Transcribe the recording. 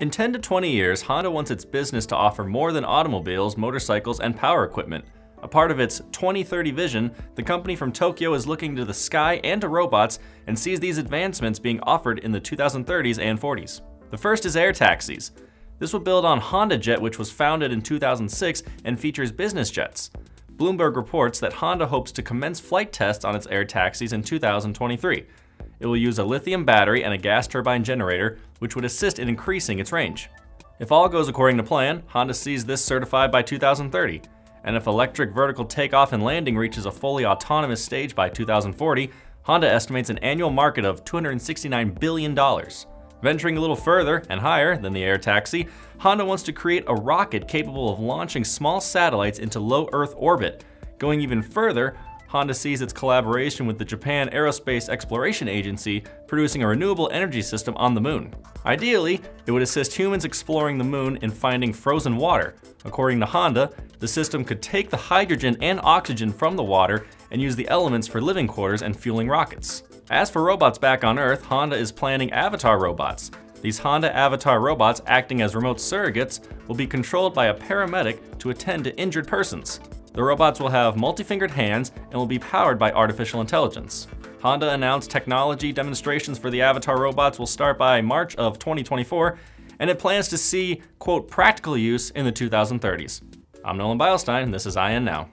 In 10 to 20 years, Honda wants its business to offer more than automobiles, motorcycles, and power equipment. A part of its 2030 vision, the company from Tokyo is looking to the sky and to robots and sees these advancements being offered in the 2030s and 40s. The first is air taxis. This will build on HondaJet, which was founded in 2006 and features business jets. Bloomberg reports that Honda hopes to commence flight tests on its air taxis in 2023. It will use a lithium battery and a gas turbine generator, which would assist in increasing its range. If all goes according to plan, Honda sees this certified by 2030. And if electric vertical takeoff and landing reaches a fully autonomous stage by 2040, Honda estimates an annual market of $269 billion. Venturing a little further and higher than the air taxi, Honda wants to create a rocket capable of launching small satellites into low Earth orbit. Going even further, Honda sees its collaboration with the Japan Aerospace Exploration Agency producing a renewable energy system on the moon. Ideally, it would assist humans exploring the moon in finding frozen water. According to Honda, the system could take the hydrogen and oxygen from the water and use the elements for living quarters and fueling rockets. As for robots back on Earth, Honda is planning Avatar robots. These Honda Avatar robots, acting as remote surrogates, will be controlled by a paramedic to attend to injured persons. The robots will have multi-fingered hands and will be powered by artificial intelligence. Honda announced technology demonstrations for the Avatar robots will start by March of 2024, and it plans to see, quote, practical use in the 2030s. I'm Nolan Beilstein, and this is IEN Now.